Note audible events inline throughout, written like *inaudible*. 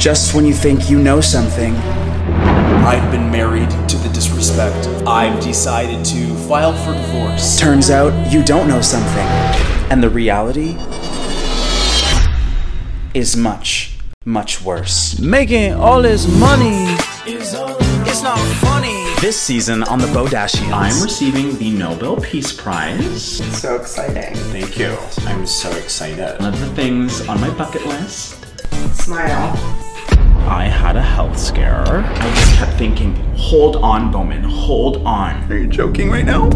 Just when you think you know something, I've been married to the disrespect. I've decided to file for divorce. turns out you don't know something. And the reality is much, much worse. Making all this money. Uh, it's not funny. This season on the Bodashians. I'm receiving the Nobel Peace Prize. So exciting. Thank you. I'm so excited. One of the things on my bucket list. Smile. I had a health scare. I just kept thinking, hold on, Bowman, hold on. Are you joking right now?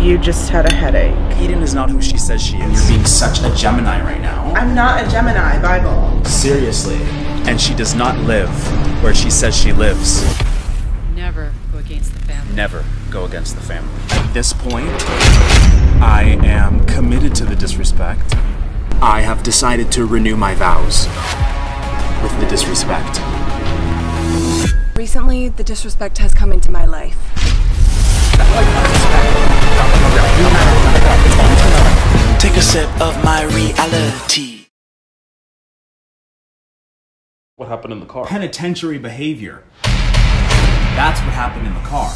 You just had a headache. Eden is not who she says she is. You're being such a Gemini right now. I'm not a Gemini, Bible. Seriously. And she does not live where she says she lives. Never go against the family. Never go against the family. At this point, I am committed to the disrespect. I have decided to renew my vows with the disrespect. Recently, the disrespect has come into my life. Take a sip of my reality. What happened in the car? Penitentiary behavior. That's what happened in the car.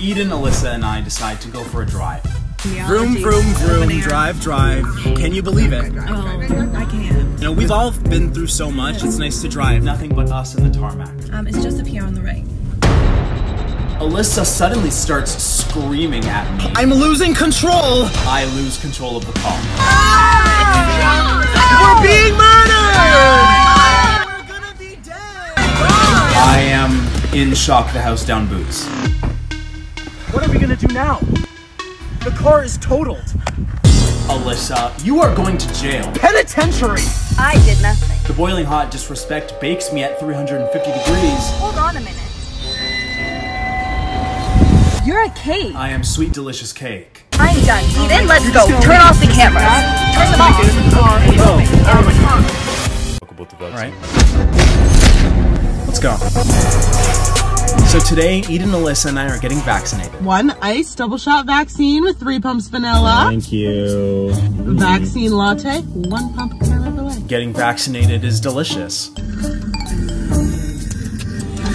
Eden, Alyssa, and I decide to go for a drive. Vroom, vroom, vroom, drive, drive. Can you believe it? Oh, I can. You know, we've all been through so much. It's nice to drive. Nothing but us in the tarmac. Um, it's just up here on the right. Alyssa suddenly starts screaming at me. I'm losing control. I lose control of the car. We're being murdered. We're gonna be dead. I am in shock the house down boots. What are we gonna do now? The car is totaled. Alyssa, you are going to jail. Penitentiary. I did nothing. The boiling hot disrespect bakes me at 350 degrees. Hold on a minute. You're a cake. I am sweet delicious cake. I'm done. Eden, let's go. Turn off the cameras. Turn them off. All right. Let's go. So today, Eden, Alyssa, and I are getting vaccinated. One ice double shot vaccine with three pumps vanilla. Thank you. Vaccine latte, one pump caramel the. Getting vaccinated is delicious.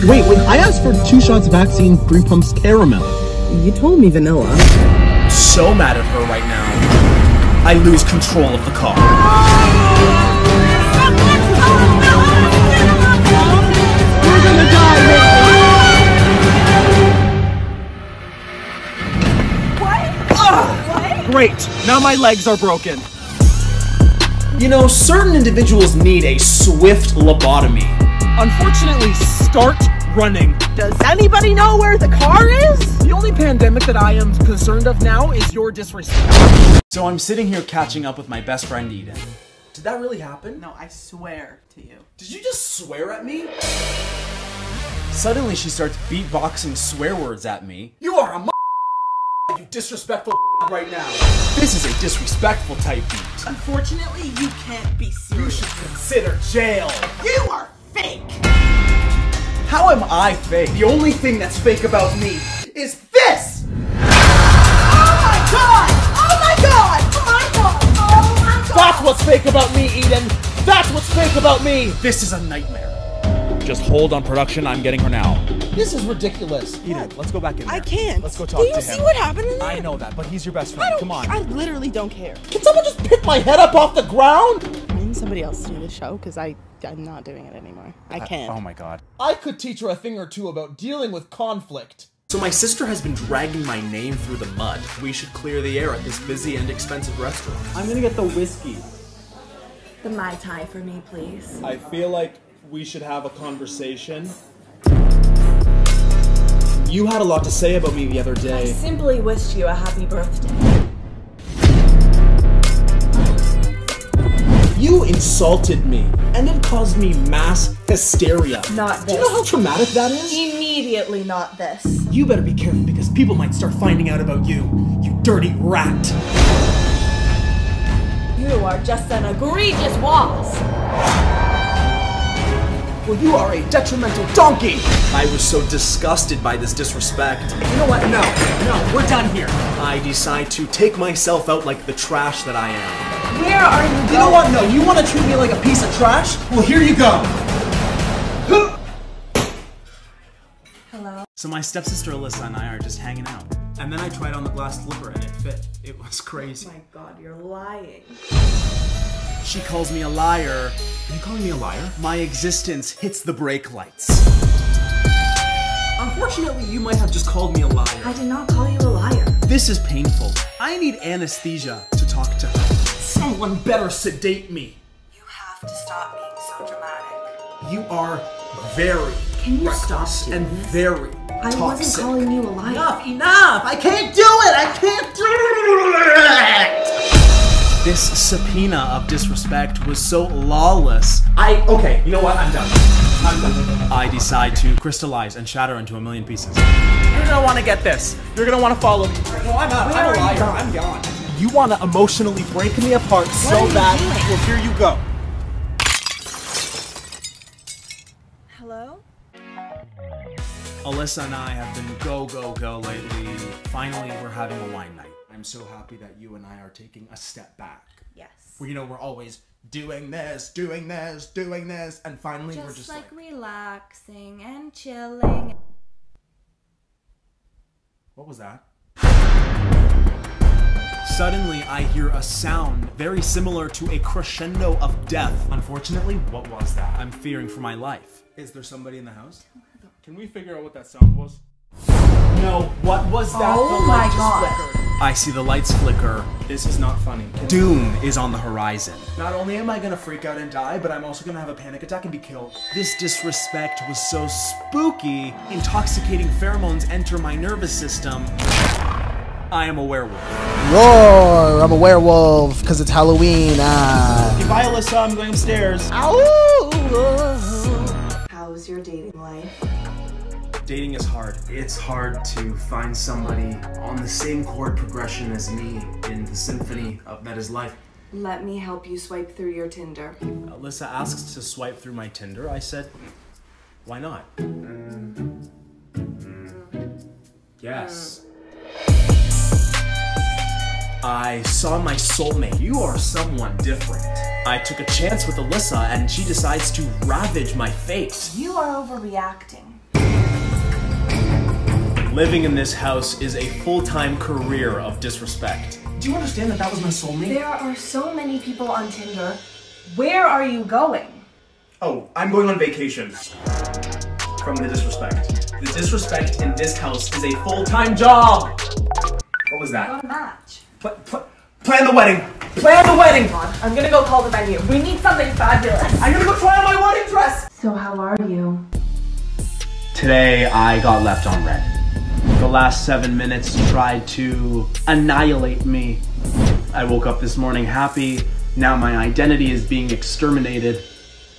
Wait, wait. I asked for two shots vaccine, three pumps caramel. You told me vanilla. So mad at her right now. I lose control of the car. Great. Now my legs are broken. You know, certain individuals need a swift lobotomy. Unfortunately, start running. Does anybody know where the car is? The only pandemic that I am concerned of now is your disrespect. So I'm sitting here catching up with my best friend Eden. Did that really happen? No, I swear to you. Did you just swear at me? Suddenly she starts beatboxing swear words at me. You are a m- you disrespectful *laughs* right now. This is a disrespectful type beat. Unfortunately, you can't be serious. You should consider jail. You are fake. How am I fake? The only thing that's fake about me is this! Oh my god! Oh my god! Oh my god! Oh my god! That's what's fake about me, Eden. That's what's fake about me. This is a nightmare. Just hold on production, I'm getting her now. This is ridiculous. Eden, let's go back in there. I can't. Let's go talk Do to you him. see what happened in there? I know that, but he's your best I friend. don't, Come on. I literally don't care. Can someone just pick my head up off the ground? I need somebody else to do the show because I I'm not doing it anymore. I uh, can't. Oh my god. I could teach her a thing or two about dealing with conflict. So my sister has been dragging my name through the mud. We should clear the air at this busy and expensive restaurant. I'm gonna get the whiskey. The Mai Tai for me, please. I feel like we should have a conversation. You had a lot to say about me the other day. I simply wished you a happy birthday. You insulted me, and it caused me mass hysteria. Not this. Do you know how traumatic that is? Immediately not this. You better be careful because people might start finding out about you, you dirty rat. You are just an egregious was. You are a detrimental donkey! I was so disgusted by this disrespect. You know what? No, no, we're done here. I decide to take myself out like the trash that I am. Where are you going? You know what? No, you want to treat me like a piece of trash? Well, here you go. Hello? So my stepsister Alyssa and I are just hanging out. And then I tried on the glass slipper and it fit. It was crazy. Oh my god, you're lying. She calls me a liar. Are you calling me a liar? My existence hits the brake lights. Unfortunately, you might have just called me a liar. I did not call you a liar. This is painful. I need anesthesia to talk to her. Someone better sedate me. You have to stop being so dramatic. You are very Can you reckless stop and this? very I toxic. wasn't calling you a liar. Enough, enough! I can't do it! I can't do it! This subpoena of disrespect was so lawless. I, okay, you know what? I'm done. I'm done. I decide to crystallize and shatter into a million pieces. You're gonna want to get this. You're gonna want to follow me. No, I'm out. I'm a liar. I'm gone. You want to emotionally break me apart so are you bad. doing? Well, here you go. Hello? Alyssa and I have been go, go, go lately. Finally, we're having a wine night. I'm so happy that you and I are taking a step back. Yes. Where, you know, we're always doing this, doing this, doing this, and finally we're Just, just like, like, relaxing and chilling. what was that? Suddenly, I hear a sound very similar to a crescendo of death. Unfortunately, what was that? I'm fearing for my life. Is there somebody in the house? Can we figure out what that sound was? No, what was that? Oh The my God. flickered. I see the lights flicker. This is not funny. Doom is on the horizon. Not only am I gonna freak out and die, but I'm also gonna have a panic attack and be killed. This disrespect was so spooky, intoxicating pheromones enter my nervous system. I am a werewolf. Roar! I'm a werewolf because it's Halloween. Ah. Goodbye, Alyssa. I'm going upstairs. Ow! How's your dating life? Dating is hard. It's hard to find somebody on the same chord progression as me in the symphony of that is life. Let me help you swipe through your Tinder. Alyssa asks to swipe through my Tinder. I said, why not? Yes. I saw my soulmate. You are someone different. I took a chance with Alyssa and she decides to ravage my fate. You are overreacting. Living in this house is a full-time career of disrespect. Do you understand that that was my soulmate? There are so many people on Tinder. Where are you going? Oh, I'm going on vacation. From the disrespect. The disrespect in this house is a full-time job. What was that? Got a match. Pl- pl- plan the wedding. Plan the wedding! I'm gonna go call the venue. We need something fabulous. I'm gonna go try on my wedding dress! So how are you? Today, I got left on red. The last seven minutes tried to annihilate me. I woke up this morning happy. Now my identity is being exterminated.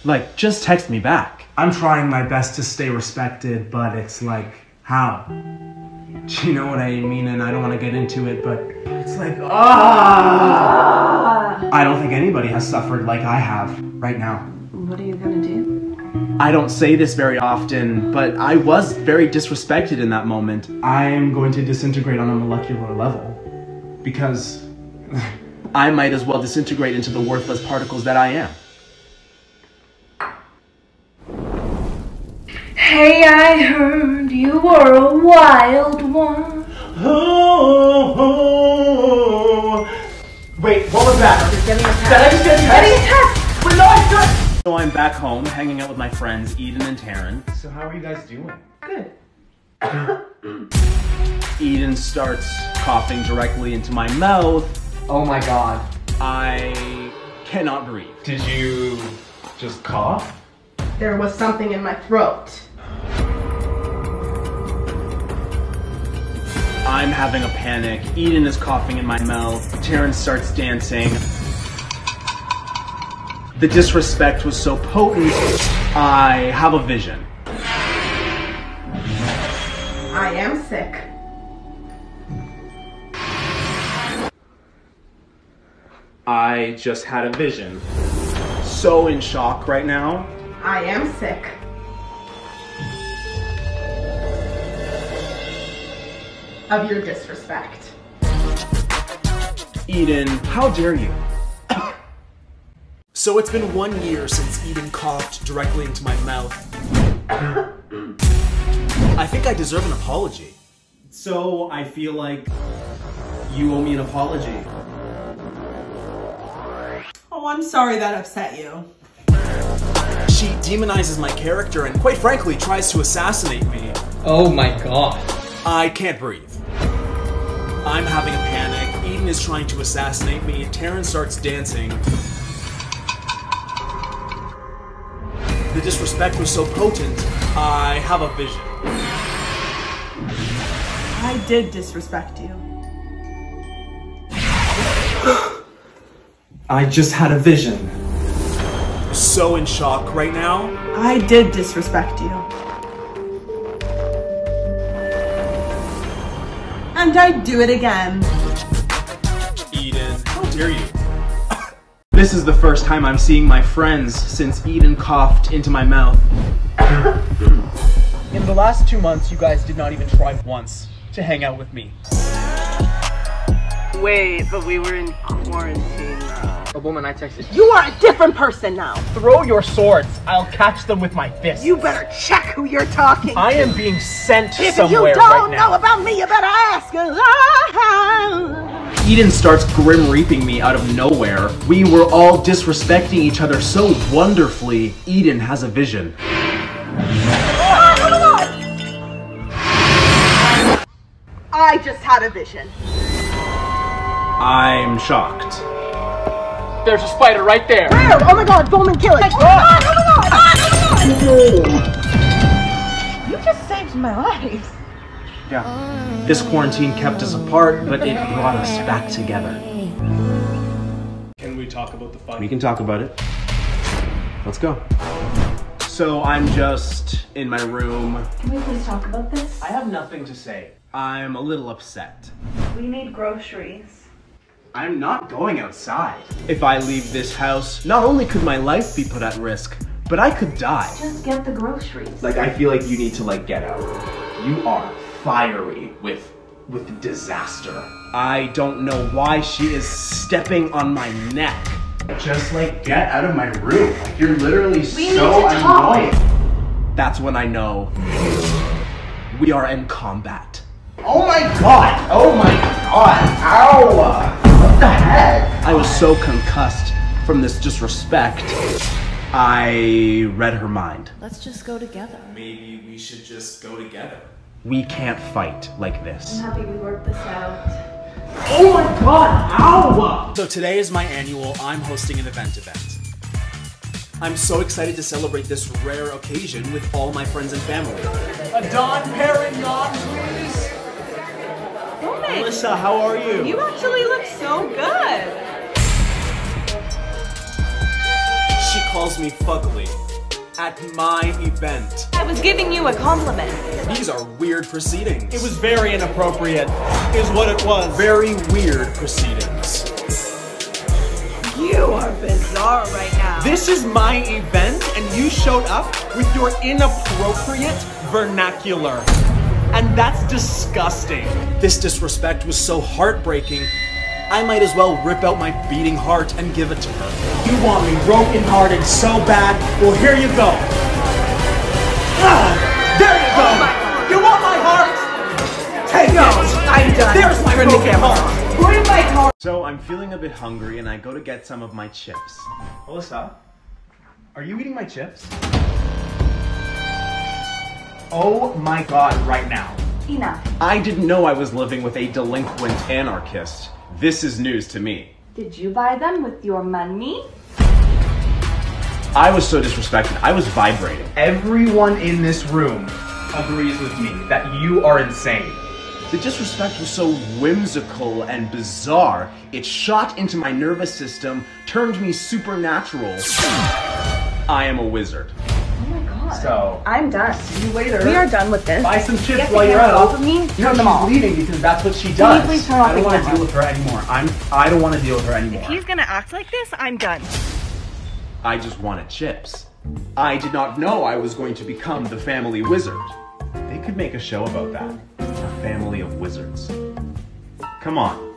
Like, just text me back. I'm trying my best to stay respected, but it's like, how? *laughs* Do you know what I mean? And I don't want to get into it, but it's like, ah! I don't think anybody has suffered like I have right now. What are you gonna do? I don't say this very often, but I was very disrespected in that moment. I'm going to disintegrate on a molecular level because *laughs* I might as well disintegrate into the worthless particles that I am. Hey, I heard you were a wild one. Oh. Wait, what was that? Getting Did I attacked. just So I'm back home, hanging out with my friends Eden and Taryn. So how are you guys doing? Good. *coughs* Eden starts coughing directly into my mouth. Oh my god. I cannot breathe. Did you just cough? There was something in my throat. I'm having a panic. Eden is coughing in my mouth. Taryn starts dancing. The disrespect was so potent, I have a vision. I am sick. I just had a vision. So in shock right now. I am sick. Of your disrespect. Eden, how dare you? So it's been one year since Eden coughed directly into my mouth. I think I deserve an apology. So I feel like you owe me an apology. Oh, I'm sorry that upset you. She demonizes my character and, quite frankly, tries to assassinate me. Oh my god. I can't breathe. I'm having a panic. Eden is trying to assassinate me. Taryn starts dancing. Disrespect was so potent, I have a vision. I did disrespect you. *gasps* I just had a vision. So in shock right now. I did disrespect you. And I'd do it again. Eden, how dare you? This is the first time I'm seeing my friends since Eden coughed into my mouth. *laughs* In the last two months, you guys did not even try once to hang out with me. Wait, but we were in quarantine now. A woman I texted. You are a different person now. Throw your swords. I'll catch them with my fists. You better check who you're talking to. I to. am being sent If somewhere you don't right know about me, you better ask. *laughs* Eden starts grim reaping me out of nowhere. We were all disrespecting each other so wonderfully. Eden has a vision. I just had a vision. I'm shocked. There's a spider right there. Where? Oh my god, Bowman, kill it. Oh my god, oh my god, oh my god. You just saved my life. Yeah. This quarantine kept us apart, but it brought us back together. Can we talk about the fight? We can talk about it. Let's go. So I'm just in my room. Can we please talk about this? I have nothing to say. I'm a little upset. We need groceries. I'm not going outside. If I leave this house, not only could my life be put at risk, but I could die. Just get the groceries. Like I feel like you need to like get out. You are fiery with with disaster. I don't know why she is stepping on my neck. Just like get out of my room. Like you're literally We so need to talk. annoying. That's when I know we are in combat. Oh my god! Oh my god! Ow! What the heck? I was so concussed from this disrespect. I read her mind. Let's just go together. Maybe we should just go together. We can't fight like this. I'm happy we worked this out. Oh my god! Ow! So today is my annual I'm hosting an event event. I'm so excited to celebrate this rare occasion with all my friends and family. A Dom Perignon, please. Melissa, how are you? You actually look so good. She calls me fugly at my event. I was giving you a compliment. These are weird proceedings. It was very inappropriate, is what it was. very weird proceedings. You are bizarre right now. This is my event, and you showed up with your inappropriate vernacular. And that's disgusting. This disrespect was so heartbreaking, I might as well rip out my beating heart and give it to her. You want me broken hearted so bad? Well, here you go. Ah, there you go. you want my heart? Take it. I'm done. There's my Turn the broken camera heart. Bring my car. So I'm feeling a bit hungry and I go to get some of my chips. Melissa, are you eating my chips? Oh my god, right now. Enough. I didn't know I was living with a delinquent anarchist. This is news to me. Did you buy them with your money? I was so disrespected. I was vibrating. Everyone in this room agrees with me that you are insane. The disrespect was so whimsical and bizarre, it shot into my nervous system, turned me supernatural. I am a wizard. My god. So, I'm done. see you later. We are done with this. Buy some chips Get while you're camera out. off of me. No, Turn them she's off. leaving because that's what she Can does. you please turn off I don't want to deal with her anymore. I'm. I don't want to deal with her anymore. If he's gonna act like this, I'm done. I just wanted chips. I did not know I was going to become the family wizard. They could make a show about that. A family of wizards. Come on.